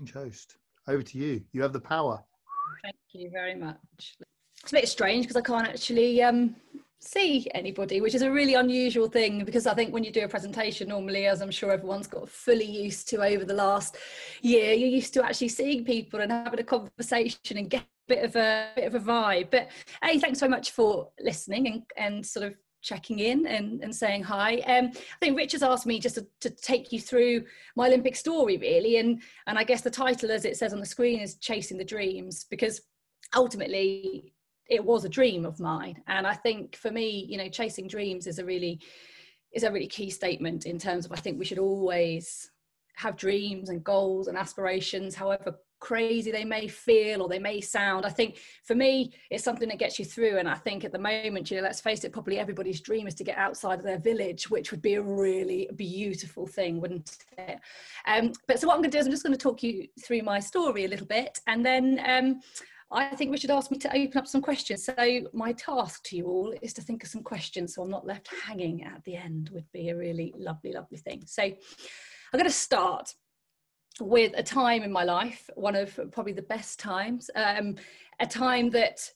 Strange host. Over to you. You have the power. Thank you very much. It's a bit strange because I can't actually um, see anybody, which is a really unusual thing because I think when you do a presentation, normally, as I'm sure everyone's got fully used to over the last year, you're used to actually seeing people and having a conversation and get a bit of a bit of a vibe. But hey, thanks so much for listening and, and sort of checking in and, and saying hi. Um, I think Richard's asked me just to, to, take you through my Olympic story, really, and and I guess the title, as it says on the screen, is "Chasing the Dreams," because ultimately it was a dream of mine, and I think for me, you know, chasing dreams is a really is a really key statement in terms of I think we should always have dreams and goals and aspirations, however crazy they may feel or they may sound. I think for me, it's something that gets you through. And I think at the moment, you know, let's face it, probably everybody's dream is to get outside of their village, which would be a really beautiful thing, wouldn't it? Um, but so what I'm going to do is I'm just going to talk you through my story a little bit, and then. Um, I think Richard asked me to open up some questions. So my task to you all is to think of some questions so I'm not left hanging at the end would be a really lovely, lovely thing. So I'm going to start with a time in my life, one of probably the best times, um, a time that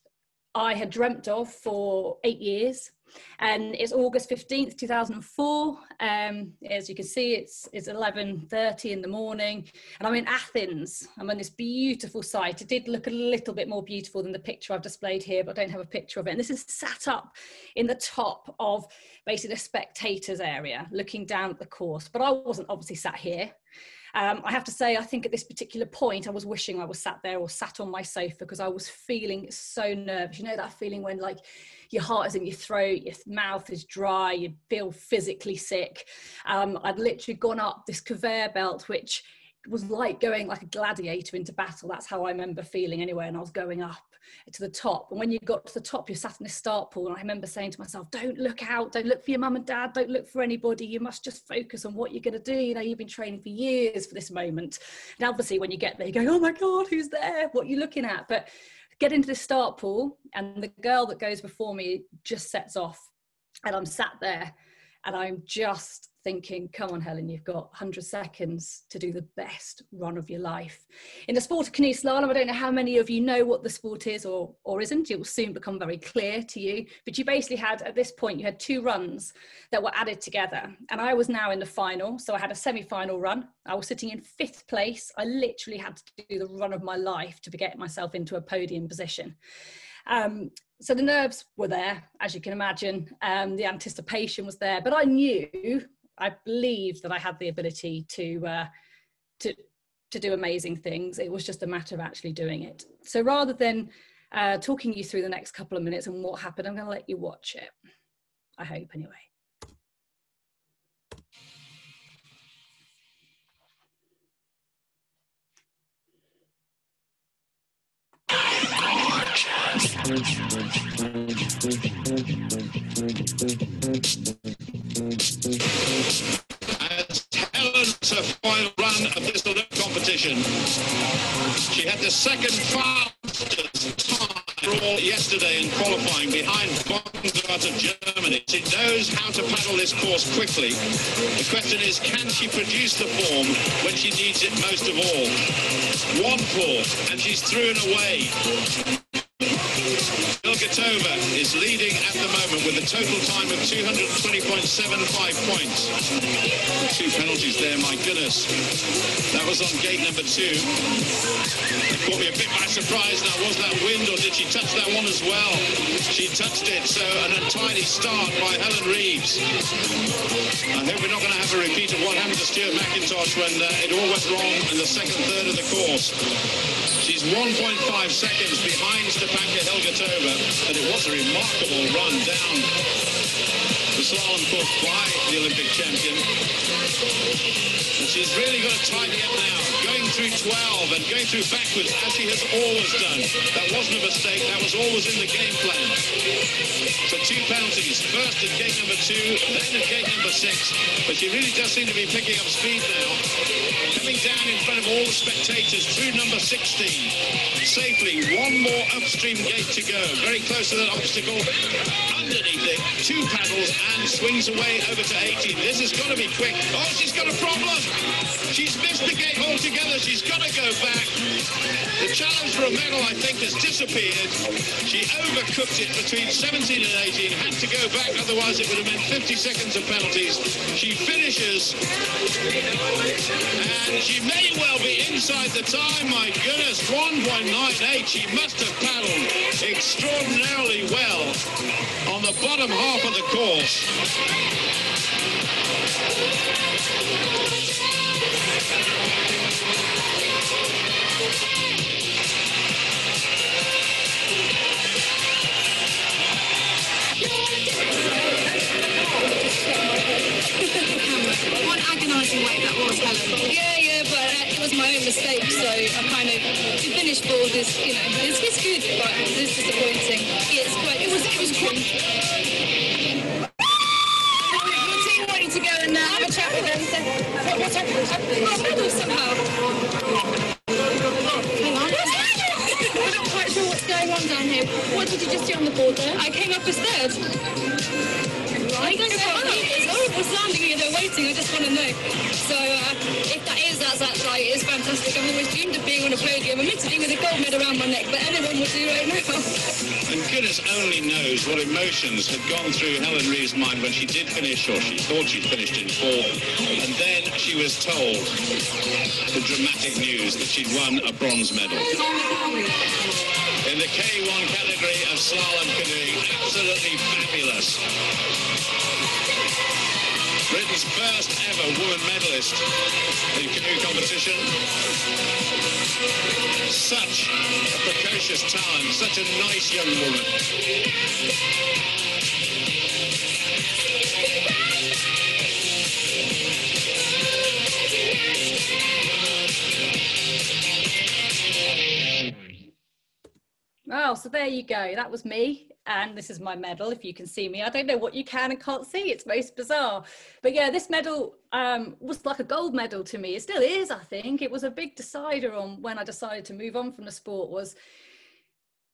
I had dreamt of for eight years. And it's August 15th, 2004. Um, as you can see, it's, it's 11.30 in the morning. And I'm in Athens. I'm on this beautiful site. It did look a little bit more beautiful than the picture I've displayed here, but I don't have a picture of it. And this is sat up in the top of basically the spectators area, looking down at the course. But I wasn't obviously sat here. Um, I have to say, I think at this particular point, I was wishing I was sat there or sat on my sofa because I was feeling so nervous. You know that feeling when like your heart is in your throat, your mouth is dry, you feel physically sick. Um, I'd literally gone up this conveyor belt, which was like going like a gladiator into battle. That's how I remember feeling anyway. And I was going up to the top. And when you got to the top, you're sat in this start pool. And I remember saying to myself, don't look out, don't look for your mum and dad, don't look for anybody. You must just focus on what you're going to do. You know, you've been training for years for this moment. And obviously, when you get there, you go, oh my God, who's there? What are you looking at? But get into the start pool, and the girl that goes before me just sets off. And I'm sat there and I'm just thinking, come on, Helen, you've got 100 seconds to do the best run of your life. In the sport of canoe slalom, I don't know how many of you know what the sport is or, or isn't. It will soon become very clear to you. But you basically had, at this point, you had two runs that were added together. And I was now in the final. So I had a semi final run. I was sitting in fifth place. I literally had to do the run of my life to get myself into a podium position. Um, so the nerves were there, as you can imagine. Um, the anticipation was there, but I knew I believed that I had the ability to uh, to to do amazing things. It was just a matter of actually doing it. So rather than uh, talking you through the next couple of minutes and what happened, I'm going to let you watch it. I hope anyway. As Helen's her final run of this competition, she had the second fastest time yesterday in qualifying behind Bongardt of Germany. She knows how to paddle this course quickly. The question is, can she produce the form when she needs it most of all? One port, and she's through and away. Hilgertova is leading at the moment with a total time of 220.75 points. Two penalties there, my goodness. That was on gate number two. It caught me a bit by surprise. Now, was that wind or did she touch that one as well? She touched it, so an untidy start by Helen Reeves. I hope we're not going to have a repeat of what happened to Stuart McIntosh when uh, it all went wrong in the second third of the course. She's 1.5 seconds behind Stepanka Hilgertova, and it was a remarkable run down the slalom course by the Olympic champion. And she's really got to tidy up now, going through 12 and going through backwards as she has always done. That wasn't a mistake, that was always in the game plan. So two penalties, first at gate number two, then at gate number six. But she really does seem to be picking up speed now. Coming down in front of all the spectators through number 16. Safely, one more upstream gate to go. Very close to that obstacle. Underneath it, two paddles and swings away over to 18. This has got to be quick. Oh, she's got a problem. She's missed the gate altogether. She's got to go back. The challenge for a medal, I think, has disappeared. She overcooked it between 17 and 18. Had to go back, otherwise it would have meant 50 seconds of penalties. She finishes, and she may well be inside the time. My goodness, 1.98. She must have paddled extraordinarily well on the bottom half of the course. What agonising way that was, Helen. Yeah, yeah, but uh, it was my own mistake, so I kind of to finish fourth is, you know, it's, it's good, but it's disappointing. Was, it it's fantastic. I've always dreamed of being on a podium, admittedly with a gold medal around my neck, but anyone would do right now. And goodness only knows what emotions had gone through Helen Reeve's mind when she did finish, or she thought she'd finished in fourth, and then she was told the dramatic news that she'd won a bronze medal. In the K1 category of slalom canoeing, absolutely fabulous. Britain's first ever woman medalist in canoe competition. Such a precocious talent, such a nice young woman. Oh, so there you go. That was me. And this is my medal, if you can see me. I don't know what you can and can't see. It's most bizarre. But yeah, this medal um, was like a gold medal to me. It still is, I think. It was a big decider on when I decided to move on from the sport was,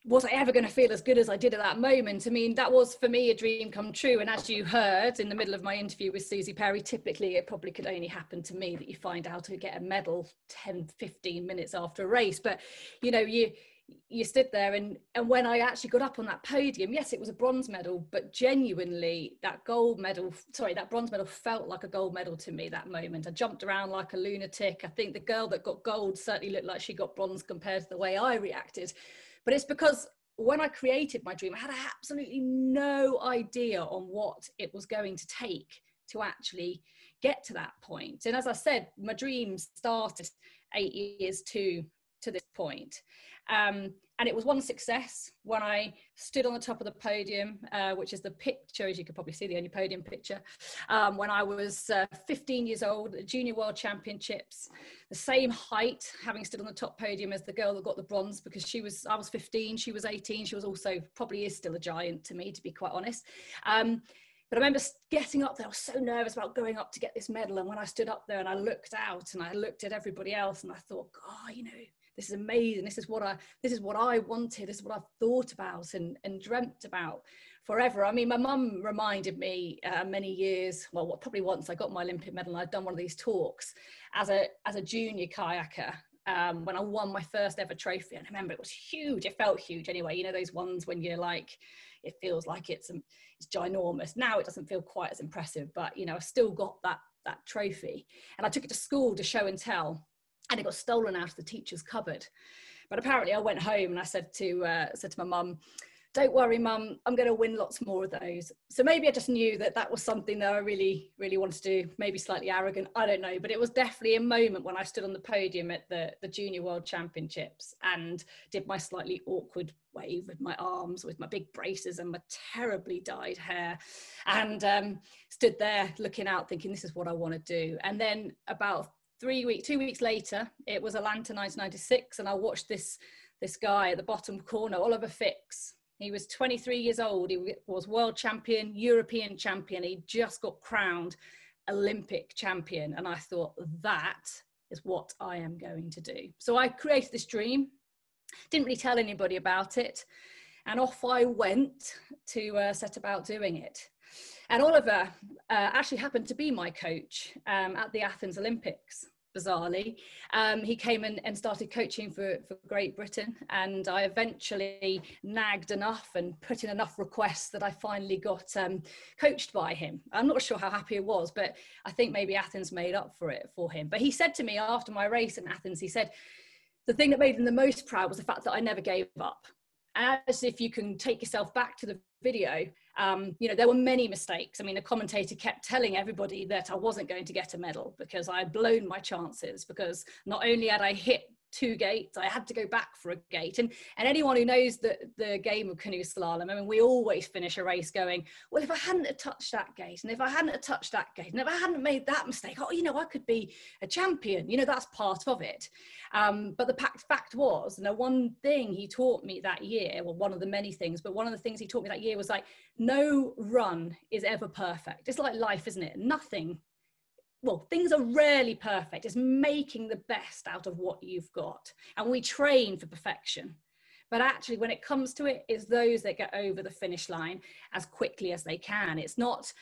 was I ever going to feel as good as I did at that moment? I mean, that was for me a dream come true. And as you heard in the middle of my interview with Suzi Perry, typically it probably could only happen to me that you find out to get a medal 10, 15 minutes after a race. But, you know, you, you stood there and and when i actually got up on that podium yes it was a bronze medal but genuinely that gold medal sorry that bronze medal felt like a gold medal to me that moment. I jumped around like a lunatic. I think the girl that got gold certainly looked like she got bronze compared to the way i reacted. But it's because when i created my dream i had absolutely no idea on what it was going to take to actually get to that point. And as i said my dream started eight years to to this point. Um, and it was one success when I stood on the top of the podium, uh, which is the picture, as you can probably see, the only podium picture, um, when I was uh, 15 years old at Junior World Championships, the same height, having stood on the top podium as the girl that got the bronze, because she was, I was 15, she was 18, she was also, probably is still a giant to me, to be quite honest. Um, but I remember getting up there, I was so nervous about going up to get this medal. And when I stood up there and I looked out and I looked at everybody else and I thought, God, you know, this is amazing this is what i this is what i wanted this is what i've thought about and and dreamt about forever i mean my mum reminded me uh, many years well what, probably once i got my olympic medal and i'd done one of these talks as a as a junior kayaker um, when I won my first ever trophy. And I remember it was huge. It felt huge anyway. You know those ones when you're like, it feels like it's um, it's ginormous. Now it doesn't feel quite as impressive, but you know I've still got that that trophy. And I took it to school to show and tell and it got stolen out of the teacher's cupboard. But apparently, I went home and I said to uh, said to my mum, "Don't worry, mum, I'm going to win lots more of those." So maybe I just knew that that was something that I really, really wanted to do. Maybe slightly arrogant, I don't know, but it was definitely a moment when I stood on the podium at the the Junior World Championships and did my slightly awkward wave with my arms, with my big braces and my terribly dyed hair, and um, stood there looking out, thinking, "This is what I want to do." And then about three weeks, two weeks later, it was Atlanta 1996, and I watched this this guy at the bottom corner, Oliver Fix. He was 23 years old. He was world champion, European champion. He just got crowned Olympic champion, and I thought that is what I am going to do. So I created this dream. Didn't really tell anybody about it. And off I went to uh, set about doing it. And Oliver uh, actually happened to be my coach um, at the Athens Olympics bizarrely. Um, he came in and started coaching for, for Great Britain, and I eventually nagged enough and put in enough requests that I finally got um, coached by him. I'm not sure how happy it was, but I think maybe Athens made up for it for him. But he said to me after my race in Athens, he said, the thing that made him the most proud was the fact that I never gave up. As if you can take yourself back to the video, um, you know, there were many mistakes. I mean, the commentator kept telling everybody that I wasn't going to get a medal because I had blown my chances because not only had I hit two gates. I had to go back for a gate. And, and anyone who knows the, the game of canoe slalom, I mean, we always finish a race going, well, if I hadn't touched that gate, and if I hadn't touched that gate, and if I hadn't made that mistake, oh, you know, I could be a champion. You know, that's part of it. Um, but the fact, fact was, you know, one thing he taught me that year, well, one of the many things, but one of the things he taught me that year was like, no run is ever perfect. It's like life, isn't it? Nothing well, things are rarely perfect. It's making the best out of what you've got. And we train for perfection. But actually, when it comes to it, it's those that get over the finish line as quickly as they can. It's not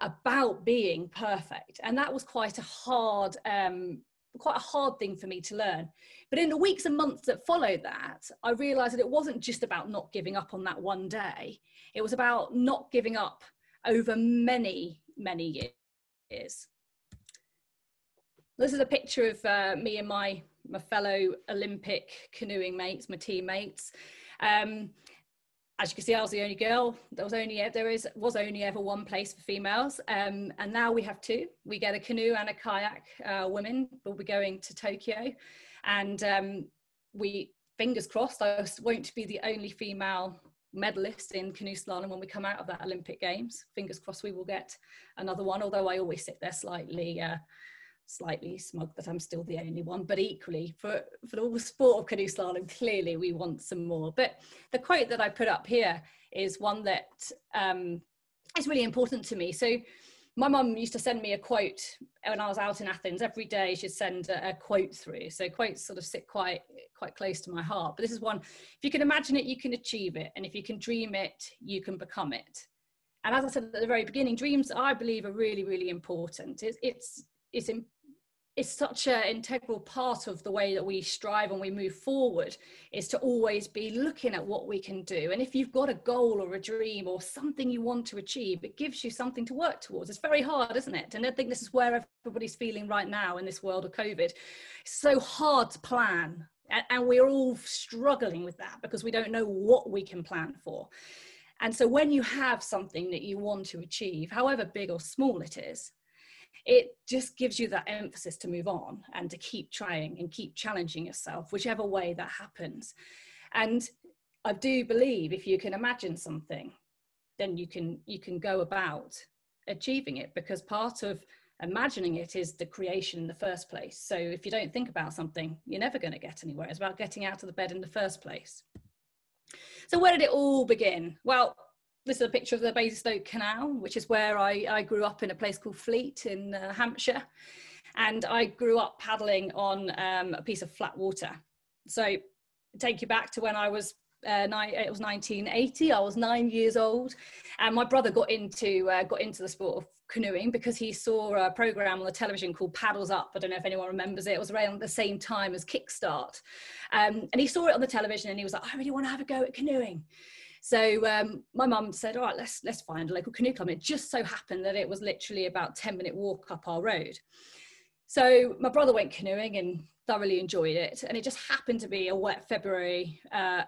about being perfect. And that was quite a hard, um, quite a hard thing for me to learn. But in the weeks and months that followed that, I realized that it wasn't just about not giving up on that one day. It was about not giving up over many, many years. This is a picture of uh, me and my, my fellow Olympic canoeing mates, my teammates. Um, as you can see, I was the only girl. There was only there is was only ever one place for females, um, and now we have two. We get a canoe and a kayak. Uh, women will be going to Tokyo, and um, we fingers crossed I won't be the only female medalist in canoe slalom when we come out of that Olympic Games. Fingers crossed we will get another one. Although I always sit there slightly. Uh, slightly smug that I'm still the only one, but equally for, for all the sport of canoe slalom, clearly we want some more. But the quote that I put up here is one that um, is really important to me. So my mum used to send me a quote when I was out in Athens. Every day she'd send a, a, quote through. So quotes sort of sit quite quite close to my heart. But this is one: if you can imagine it, you can achieve it, and if you can dream it, you can become it. And as I said at the very beginning, dreams I believe are really really important. It's it's it's it's such an integral part of the way that we strive and we move forward is to always be looking at what we can do. And if you've got a goal or a dream or something you want to achieve it gives you something to work towards. It's very hard isn't it and i think this is where everybody's feeling right now in this world of covid. It's so hard to plan and we're all struggling with that because we don't know what we can plan for. And so when you have something that you want to achieve however big or small it is it just gives you that emphasis to move on and to keep trying and keep challenging yourself, whichever way that happens. And I do believe if you can imagine something, then you can you can go about achieving it because part of imagining it is the creation in the first place. So if you don't think about something, you're never going to get anywhere. It's about getting out of the bed in the first place. So where did it all begin? Well, this is a picture of the Basingstoke Canal, which is where I, I grew up in a place called Fleet in uh, Hampshire. And I grew up paddling on um, a piece of flat water. So take you back to when I was uh, nine, it was 1980. I was nine years old, and my brother got into uh, got into the sport of canoeing because he saw a program on the television called Paddles Up. I don't know if anyone remembers it. It was around the same time as Kickstart, um, and he saw it on the television, and he was like, "I really want to have a go at canoeing." So um, my mum said, all right, let's, let's find a local canoe club. And it just so happened that it was literally about 10 minute walk up our road. So my brother went canoeing and thoroughly enjoyed it. And it just happened to be a wet February uh,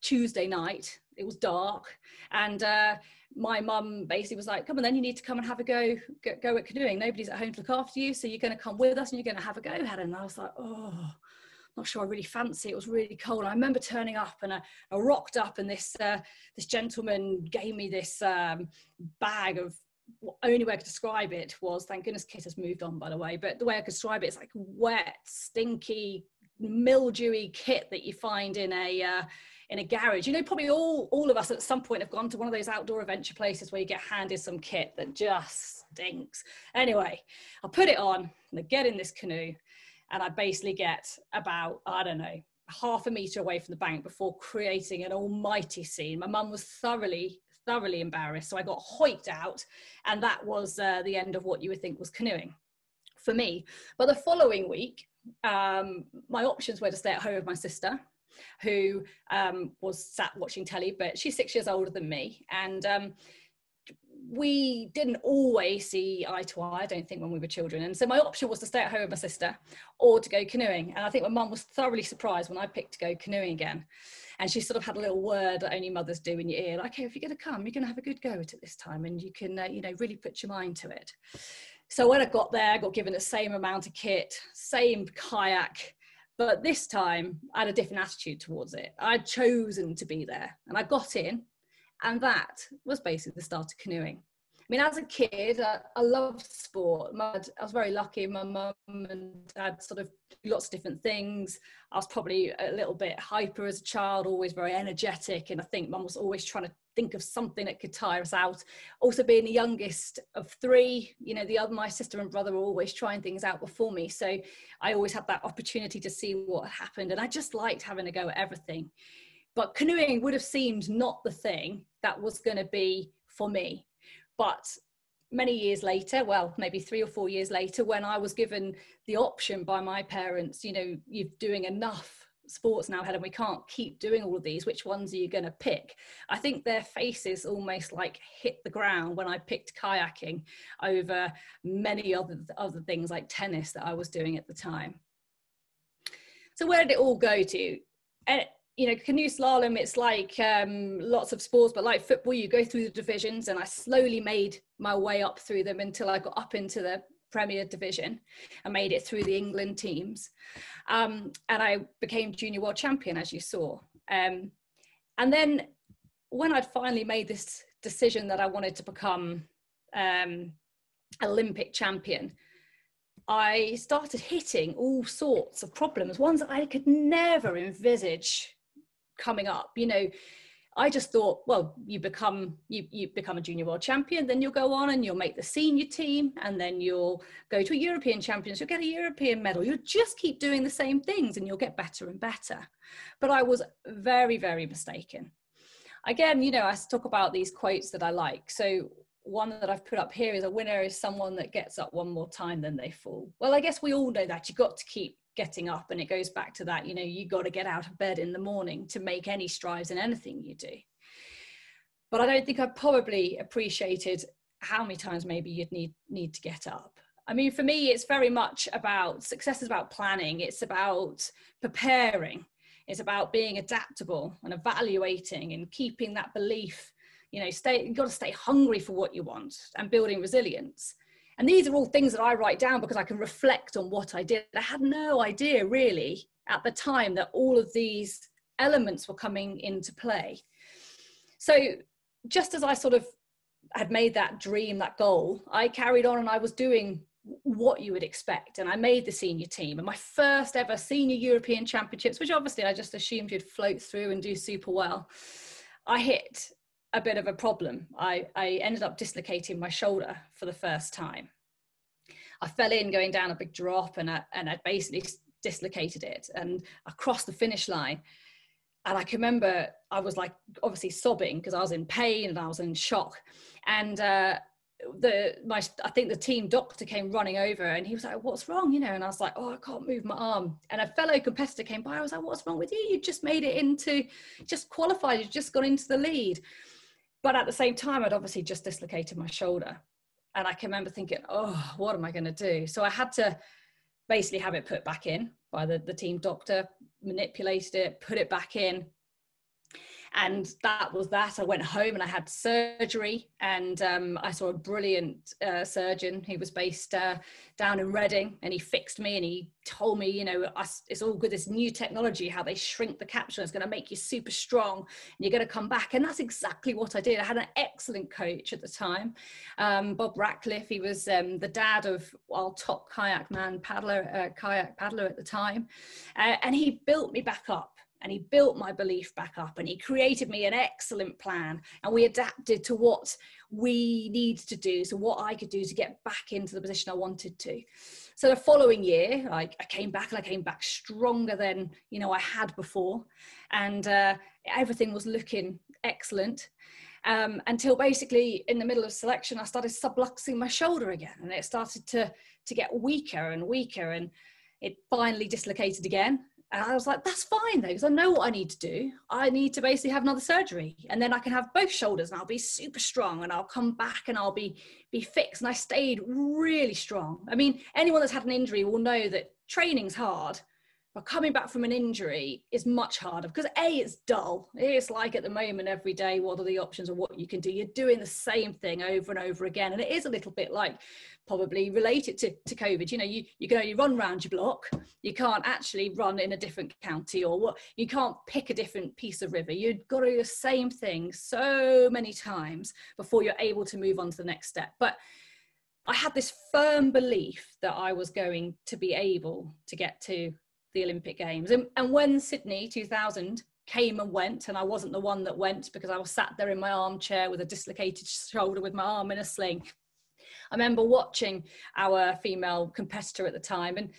Tuesday night. It was dark. And uh, my mum basically was like, come on, then you need to come and have a go, go, at canoeing. Nobody's at home to look after you. So you're going to come with us and you're going to have a go. And I was like, oh, not sure I really fancy. It was really cold. I remember turning up and I, I rocked up, and this uh, this gentleman gave me this um, bag of. Only way I could describe it was, thank goodness Kit has moved on, by the way. But the way I could describe it is like wet, stinky, mildewy kit that you find in a uh, in a garage. You know, probably all all of us at some point have gone to one of those outdoor adventure places where you get handed some kit that just stinks. Anyway, I put it on and I get in this canoe and I basically get about, I don't know, half a meter away from the bank before creating an almighty scene. My mum was thoroughly, thoroughly embarrassed. So I got hoiked out, and that was uh, the end of what you would think was canoeing for me. But the following week, um, my options were to stay at home with my sister, who um, was sat watching telly, but she's six years older than me. And um, we didn't always see eye to eye, I don't think, when we were children. And so my option was to stay at home with my sister or to go canoeing. And I think my mum was thoroughly surprised when I picked to go canoeing again. And she sort of had a little word that only mothers do in your ear, like, hey, if you're going to come, you're going to have a good go at it this time and you can, uh, you know, really put your mind to it. So when I got there, I got given the same amount of kit, same kayak, but this time I had a different attitude towards it. I'd chosen to be there and I got in and that was basically the start of canoeing. I mean, as a kid, I, I loved sport. My, I was very lucky. My mum and dad sort of lots of different things. I was probably a little bit hyper as a child, always very energetic. And I think mum was always trying to think of something that could tire us out. Also, being the youngest of three, you know, the other, my sister and brother were always trying things out before me. So I always had that opportunity to see what happened. And I just liked having a go at everything. But canoeing would have seemed not the thing that was going to be for me. But many years later, well, maybe three or four years later, when I was given the option by my parents, you know, you're doing enough sports now, Helen, we can't keep doing all of these. Which ones are you going to pick? I think their faces almost like hit the ground when I picked kayaking over many other, other things like tennis that I was doing at the time. So, where did it all go to? Eh, And you know, canoe slalom, it's like um, lots of sports, but like football, you go through the divisions, and I slowly made my way up through them until I got up into the Premier Division. I made it through the England teams, um, and I became junior world champion, as you saw. Um, and then when I'd finally made this decision that I wanted to become um, Olympic champion, I started hitting all sorts of problems, ones that I could never envisage coming up you know i just thought well you become you, you become a junior world champion then you'll go on and you'll make the senior team and then you'll go to a european champions you'll get a european medal. You'll just keep doing the same things and you'll get better and better. But i was very very mistaken. Again you know i talk about these quotes that i like. So one that I've put up here is a winner is someone that gets up one more time than they fall. Well, I guess we all know that. You've got to keep getting up and it goes back to that you know you got to get out of bed in the morning to make any strides in anything you do. But i don't think i probably appreciated how many times maybe you'd need need to get up. I mean for me it's very much about success is about planning it's about preparing it's about being adaptable and evaluating and keeping that belief you know stay you've got to stay hungry for what you want and building resilience and these are all things that I write down because I can reflect on what I did. I had no idea really at the time that all of these elements were coming into play. So just as I sort of had made that dream, that goal, I carried on and I was doing what you would expect. And I made the senior team and my first ever senior European championships, which obviously I just assumed you'd float through and do super well. I hit a bit of a problem. I, I ended up dislocating my shoulder for the first time. I fell in going down a big drop and I, and I basically dislocated it and I crossed the finish line. And I can remember I was like obviously sobbing because I was in pain and I was in shock. And uh, the my I think the team doctor came running over and he was like, "What's wrong?" You know, and I was like, "Oh, I can't move my arm." And a fellow competitor came by. I was like, "What's wrong with you? You just made it into, just qualified. You just got into the lead." But at the same time, I'd obviously just dislocated my shoulder. And I can remember thinking, oh, what am I going to do? So I had to basically have it put back in by the, the team doctor, manipulated it, put it back in and that was that. I went home and I had surgery, and um, I saw a brilliant uh, surgeon. He was based uh, down in Reading, and he fixed me and he told me, you know, it's all good. This new technology, how they shrink the capsule, is going to make you super strong, and you're going to come back. And that's exactly what I did. I had an excellent coach at the time, um, Bob Ratcliffe. He was um, the dad of our top kayak man paddler, uh, kayak paddler at the time, uh, and he built me back up and he built my belief back up and he created me an excellent plan and we adapted to what we needed to do so what i could do to get back into the position i wanted to. So the following year i, I came back and i came back stronger than you know i had before and uh, everything was looking excellent. Um, until basically in the middle of selection i started subluxing my shoulder again and it started to to get weaker and weaker and it finally dislocated again and I was like, that's fine though, because I know what I need to do. I need to basically have another surgery, and then I can have both shoulders, and I'll be super strong, and I'll come back, and I'll be be fixed. And I stayed really strong. I mean, anyone that's had an injury will know that training's hard, but coming back from an injury is much harder because a it's dull. It's like at the moment every day what are the options of what you can do? You're doing the same thing over and over again. And it is a little bit like probably related to, to covid. You know you, you can only run around your block. You can't actually run in a different county or what you can't pick a different piece of river. You've got to do the same thing so many times before you're able to move on to the next step. But I had this firm belief that I was going to be able to get to the Olympic Games. And, and when Sydney 2000 came and went, and I wasn't the one that went because I was sat there in my armchair with a dislocated shoulder with my arm in a sling. I remember watching our female competitor at the time and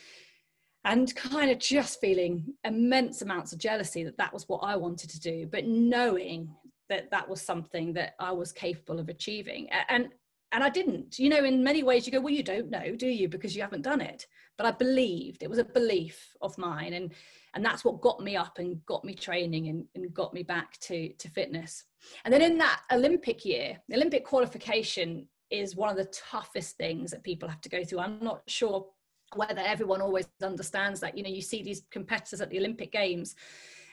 and kind of just feeling immense amounts of jealousy that that was what I wanted to do, but knowing that that was something that I was capable of achieving. And and I didn't. You know, in many ways, you go, well, you don't know, do you? Because you haven't done it. But I believed it was a belief of mine, and and that's what got me up and got me training and, and got me back to to fitness. And then in that Olympic year, Olympic qualification is one of the toughest things that people have to go through. I'm not sure whether everyone always understands that. You know, you see these competitors at the Olympic Games,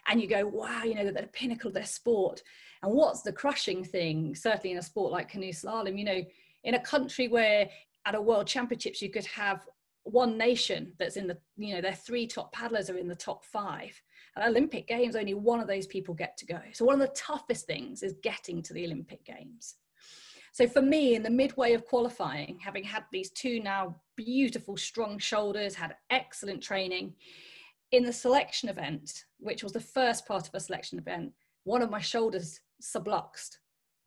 and you go, wow, you know, they're the pinnacle of their sport. And what's the crushing thing, certainly in a sport like canoe slalom, you know, in a country where at a world championships you could have one nation that's in the you know their three top paddlers are in the top five. At olympic games only one of those people get to go. So one of the toughest things is getting to the olympic games. So for me in the midway of qualifying having had these two now beautiful strong shoulders had excellent training in the selection event which was the first part of a selection event one of my shoulders subluxed.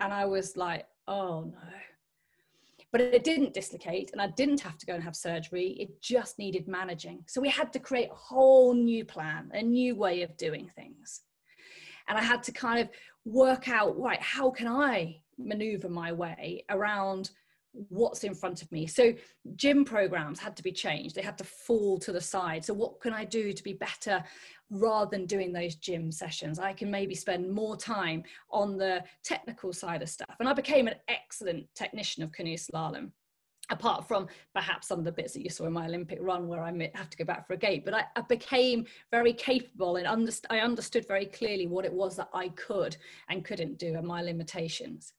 And i was like oh no but it didn't dislocate and I didn't have to go and have surgery. It just needed managing. So we had to create a whole new plan, a new way of doing things. And I had to kind of work out, right, how can I maneuver my way around what's in front of me. So gym programs had to be changed. They had to fall to the side. So what can I do to be better rather than doing those gym sessions? I can maybe spend more time on the technical side of stuff. And I became an excellent technician of canoe slalom. Apart from perhaps some of the bits that you saw in my Olympic run where I have to go back for a gate, but I, I became very capable and underst- I understood very clearly what it was that I could and couldn't do and my limitations.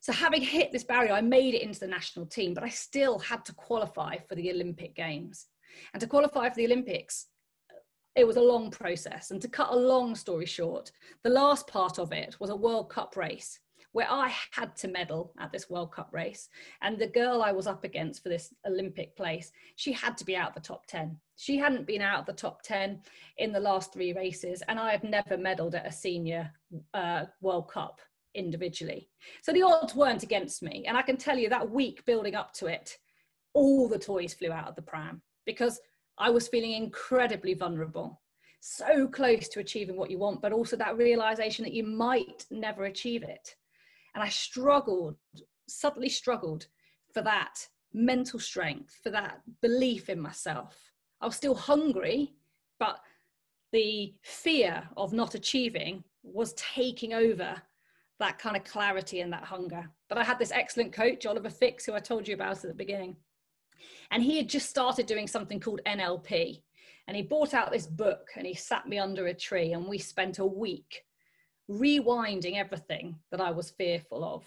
So having hit this barrier, I made it into the national team, but I still had to qualify for the Olympic Games. And to qualify for the Olympics, it was a long process. And to cut a long story short, the last part of it was a World Cup race where I had to medal at this World Cup race. And the girl I was up against for this Olympic place, she had to be out of the top 10. She hadn't been out of the top 10 in the last three races. And I had never medaled at a senior uh, World Cup individually. So the odds weren't against me. And I can tell you that week building up to it, all the toys flew out of the pram because I was feeling incredibly vulnerable, so close to achieving what you want, but also that realization that you might never achieve it. And I struggled, subtly struggled for that mental strength, for that belief in myself. I was still hungry, but the fear of not achieving was taking over that kind of clarity and that hunger. But I had this excellent coach, Oliver Fix, who I told you about at the beginning. And he had just started doing something called NLP. And he bought out this book and he sat me under a tree and we spent a week rewinding everything that I was fearful of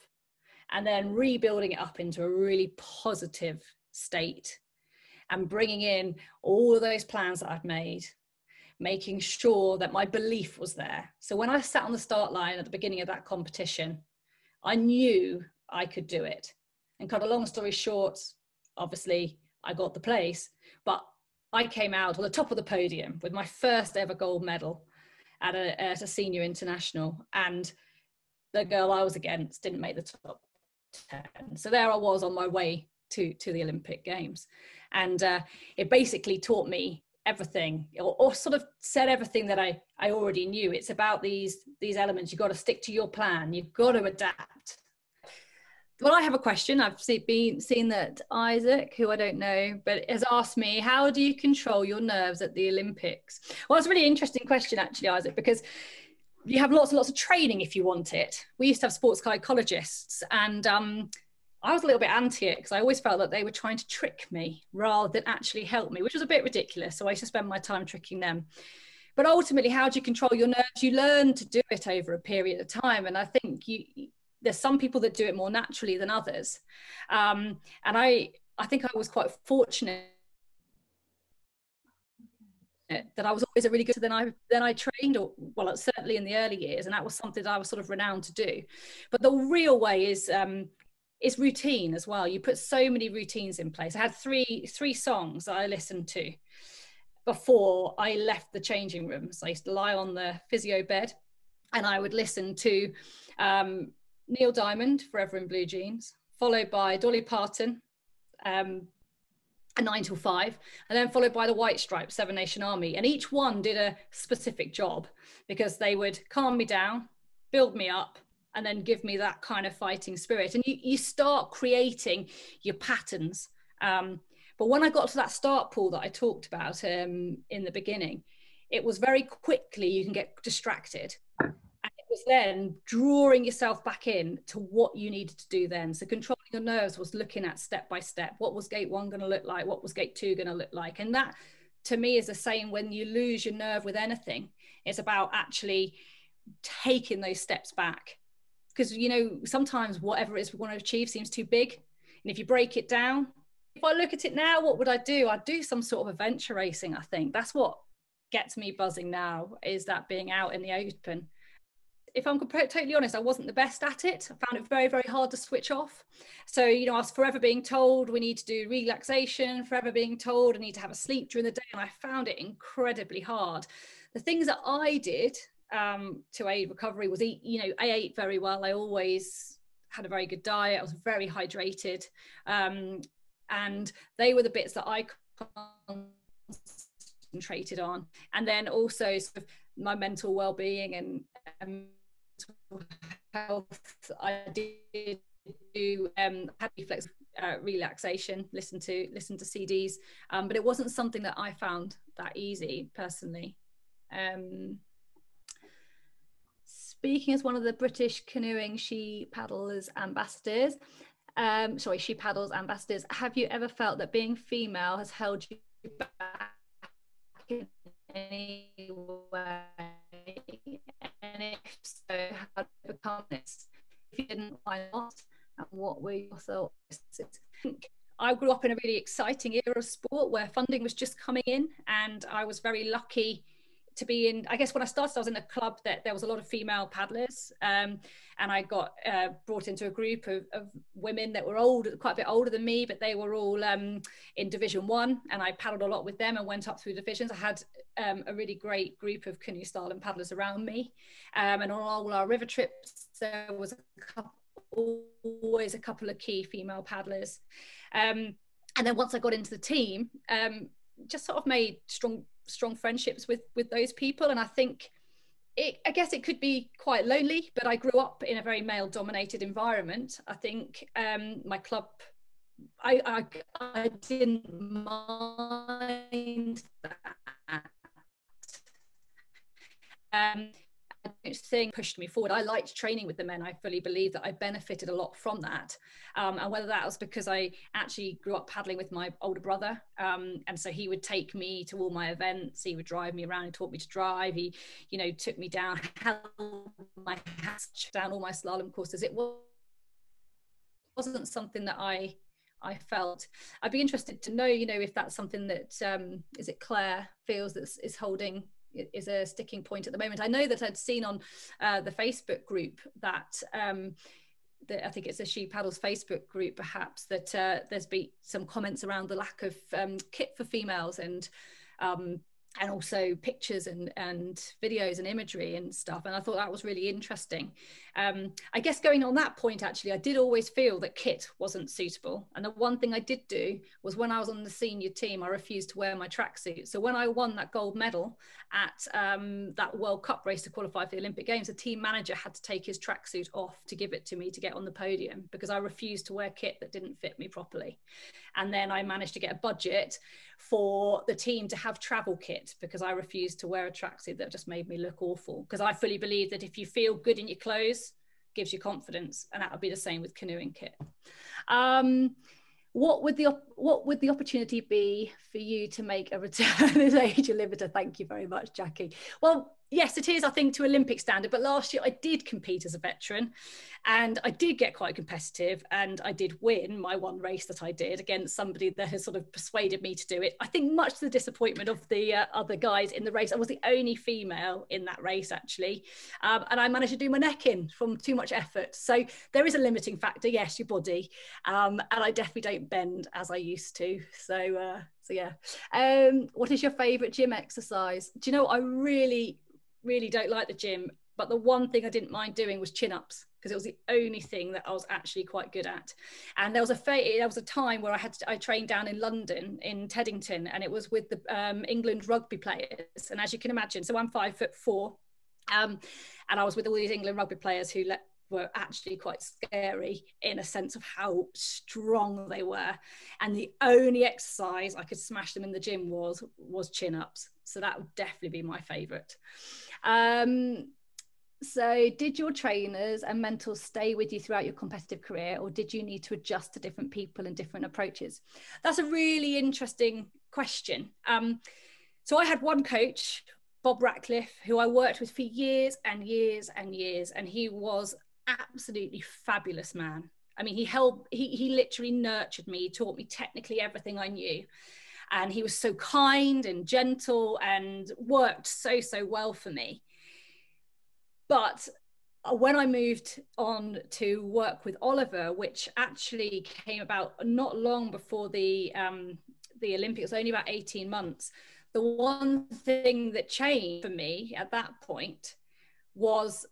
and then rebuilding it up into a really positive state and bringing in all of those plans that I'd made making sure that my belief was there. So when I sat on the start line at the beginning of that competition, I knew I could do it. And cut a long story short, obviously I got the place, but I came out on the top of the podium with my first ever gold medal. at a, at a senior international, and the girl I was against didn't make the top 10. So there I was on my way to, to the Olympic Games. And uh, it basically taught me everything or, or, sort of said everything that I, I already knew. It's about these, these elements. You've got to stick to your plan. You've got to adapt. Well, I have a question. I've see, been seen that Isaac, who I don't know, but has asked me, how do you control your nerves at the Olympics? Well, it's a really interesting question, actually, Isaac, because you have lots and lots of training if you want it. We used to have sports psychologists, and um, I was a little bit anti it because I always felt that they were trying to trick me rather than actually help me, which was a bit ridiculous. So I used to spend my time tricking them. But ultimately, how do you control your nerves? You learn to do it over a period of time, and I think you there's some people that do it more naturally than others. Um, and I I think I was quite fortunate that I was always a really good than I then I trained or well certainly in the early years. And that was something that I was sort of renowned to do. But the real way is um is routine as well. You put so many routines in place. I had three three songs that I listened to before I left the changing rooms. I used to lie on the physio bed and I would listen to um, Neil Diamond Forever in Blue Jeans followed by Dolly Parton um, a nine till five, and then followed by the White Stripes, Seven Nation Army. And each one did a specific job because they would calm me down, build me up, and then give me that kind of fighting spirit. And you, you start creating your patterns. Um, but when I got to that start pool that I talked about um, in the beginning, it was very quickly you can get distracted was then drawing yourself back in to what you needed to do then. So controlling your nerves was looking at step by step. What was gate one going to look like? What was gate two going to look like? And that to me is the same when you lose your nerve with anything. It's about actually taking those steps back. Because you know, sometimes whatever it is we want to achieve seems too big. And if you break it down, if I look at it now, what would I do? I'd do some sort of adventure racing, I think. That's what gets me buzzing now, is that being out in the open if I'm totally honest, I wasn't the best at it. I found it very, very hard to switch off. So, you know, I was forever being told we need to do relaxation, forever being told I need to have a sleep during the day. And I found it incredibly hard. The things that I did um, to aid recovery was eat, you know, I ate very well. I always had a very good diet. I was very hydrated. Um, and they were the bits that I concentrated on. And then also sort of my mental well-being and, and health, I did do um, happy flex uh, relaxation, listen to listen to CDs, um, but it wasn't something that I found that easy personally. Um, speaking as one of the British canoeing she paddlers ambassadors, um, sorry, she paddles ambassadors, have you ever felt that being female has held you back in any way? And if so, how to overcome this? If you didn't, why not? And what were your thoughts? I grew up in a really exciting era of sport where funding was just coming in, and I was very lucky to be in i guess when i started i was in a club that there was a lot of female paddlers um, and i got uh, brought into a group of, of, women that were old quite a bit older than me but they were all um, in division one and i paddled a lot with them and went up through divisions. I had um, a really great group of canoe slalom paddlers around me um, and on all our river trips there was a couple always a couple of key female paddlers. Um, and then once i got into the team um, just sort of made strong strong friendships with with those people and i think it, I guess it could be quite lonely, but I grew up in a very male dominated environment. I think um, my club, I, I, I didn't mind that. Um, thing pushed me forward. I liked training with the men. I fully believe that I benefited a lot from that. Um, and whether that was because I actually grew up paddling with my older brother. Um, and so he would take me to all my events. He would drive me around. He taught me to drive. He, you know, took me down, my down all my slalom courses. It wasn't something that I I felt. I'd be interested to know, you know, if that's something that um, is it Claire feels that is holding is a sticking point at the moment. I know that I'd seen on uh, the Facebook group that um, I think it's a She Paddles Facebook group, perhaps that uh, there's been some comments around the lack of um, kit for females and um, and also pictures and and videos and imagery and stuff and i thought that was really interesting. Um, i guess going on that point actually i did always feel that kit wasn't suitable and the one thing i did do was when i was on the senior team i refused to wear my tracksuit. So when i won that gold medal at um, that world cup race to qualify for the olympic games the team manager had to take his tracksuit off to give it to me to get on the podium because i refused to wear kit that didn't fit me properly. And then i managed to get a budget for the team to have travel kit because I refused to wear a tracksuit that just made me look awful. Because I fully believe that if you feel good in your clothes, gives you confidence, and that would be the same with canoeing kit. Um, what would the what would the opportunity be for you to make a return as age limiter? Thank you very much, Jackie. Well, yes, it is, I think, to Olympic standard. But last year I did compete as a veteran and I did get quite competitive and I did win my one race that I did against somebody that has sort of persuaded me to do it. I think, much to the disappointment of the uh, other guys in the race, I was the only female in that race actually. Um, and I managed to do my neck in from too much effort. So there is a limiting factor, yes, your body. Um, and I definitely don't bend as I to. So, uh, so yeah. Um, what is your favorite gym exercise? Do you know, I really, really don't like the gym, but the one thing I didn't mind doing was chin ups because it was the only thing that I was actually quite good at. And there was a fa- there was a time where I had to, I trained down in London in Teddington, and it was with the um, England rugby players. And as you can imagine, so I'm five foot four, um, and I was with all these England rugby players who let, were actually quite scary in a sense of how strong they were and the only exercise i could smash them in the gym was was chin ups so that would definitely be my favorite um, so, did your trainers and mentors stay with you throughout your competitive career, or did you need to adjust to different people and different approaches? That's a really interesting question. Um, so, I had one coach, Bob Ratcliffe, who I worked with for years and years and years, and he was absolutely fabulous man. I mean, he helped, he, he literally nurtured me, taught me technically everything I knew. And he was so kind and gentle and worked so, so well for me but uh, when I moved on to work with Oliver, which actually came about not long before the um, the Olympics, only about 18 months, the one thing that changed for me at that point was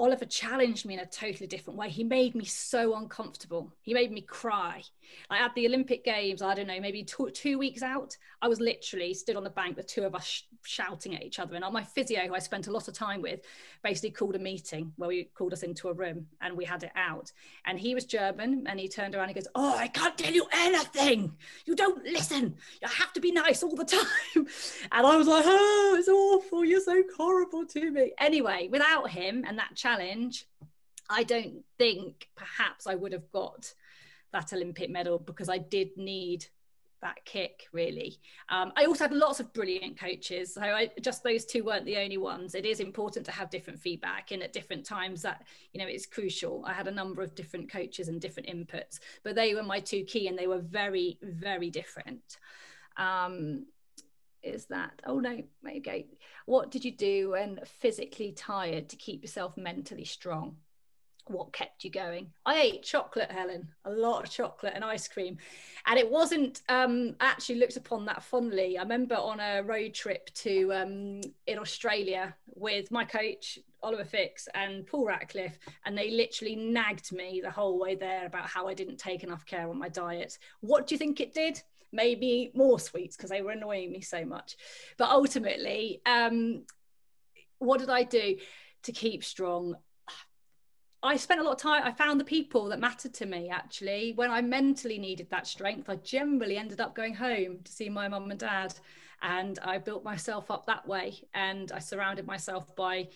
Oliver challenged me in a totally different way. He made me so uncomfortable. He made me cry. Like at the Olympic Games, I don't know, maybe two, two weeks out, I was literally stood on the bank, the two of us sh- shouting at each other. And uh, my physio, who I spent a lot of time with, basically called a meeting where we called us into a room and we had it out. And he was German and he turned around and goes, Oh, I can't tell you anything. You don't listen. You have to be nice all the time. And I was like, Oh, it's awful. You're so horrible to me. Anyway, without him and that challenge, I don't think perhaps I would have got that Olympic medal because I did need that kick really. Um, i also had lots of brilliant coaches. So I, just those two weren't the only ones. It is important to have different feedback and at different times that you know it's crucial. I had a number of different coaches and different inputs but they were my two key and they were very very different. Um, is that? Oh no okay. What did you do when physically tired to keep yourself mentally strong? What kept you going? I ate chocolate helen a lot of chocolate and ice cream. And it wasn't um actually looked upon that fondly. I remember on a road trip to um in australia with my coach oliver Fix and paul ratcliffe and they literally nagged me the whole way there about how i didn't take enough care on my diet. What do you think it did maybe more sweets because they were annoying me so much but ultimately um what did i do to keep strong I spent a lot of time. I found the people that mattered to me actually. When I mentally needed that strength, I generally ended up going home to see my mum and dad, and I built myself up that way. And I surrounded myself by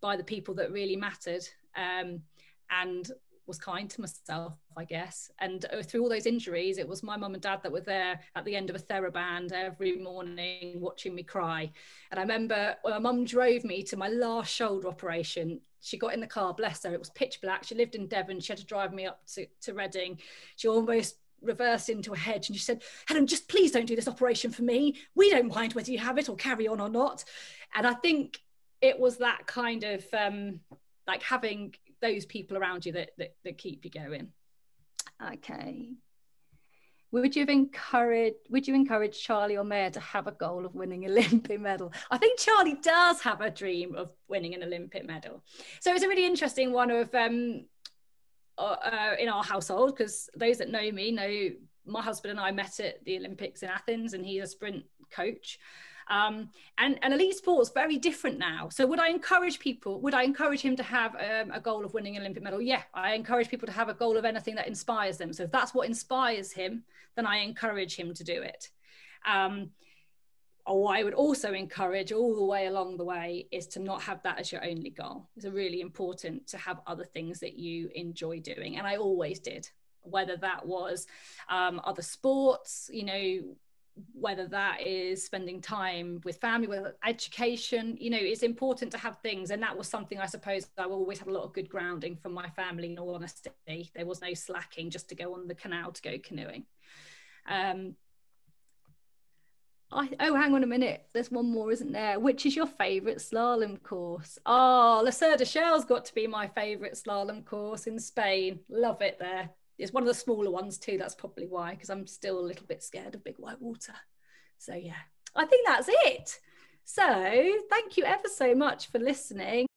by the people that really mattered, um, and was kind to myself, I guess. And uh, through all those injuries, it was my mum and dad that were there at the end of a TheraBand every morning watching me cry. And I remember when my mum drove me to my last shoulder operation, she got in the car, bless her, it was pitch black. She lived in Devon, she had to drive me up to, to Reading. She almost reversed into a hedge and she said, Helen, just please don't do this operation for me. We don't mind whether you have it or carry on or not. And I think it was that kind of um, like having those people around you that, that, that keep you going. Okay. would you have encouraged would you encourage charlie or Maya to have a goal of winning an olympic medal i think charlie does have a dream of winning an olympic medal so it's a really interesting one of um uh, uh in our household because those that know me know my husband and i met at the olympics in athens and he's a sprint coach um, and, and elite sports very different now. So would I encourage people, would I encourage him to have um, a goal of winning an Olympic medal? Yeah, I encourage people to have a goal of anything that inspires them. So if that's what inspires him, then I encourage him to do it. Um, or I would also encourage all the way along the way is to not have that as your only goal. It's really important to have other things that you enjoy doing. And I always did, whether that was um, other sports, you know, whether that is spending time with family, whether education, you know, it's important to have things. And that was something I suppose I always had a lot of good grounding from my family, in all honesty. There was no slacking just to go on the canal to go canoeing. Um, I, oh, hang on a minute. There's one more, isn't there? Which is your favourite slalom course? Oh, La Seu d'Urgell's got to be my favourite slalom course in Spain. Love it there it's one of the smaller ones too. That's probably why, because I'm still a little bit scared of big white water. So yeah, I think that's it. So thank you ever so much for listening.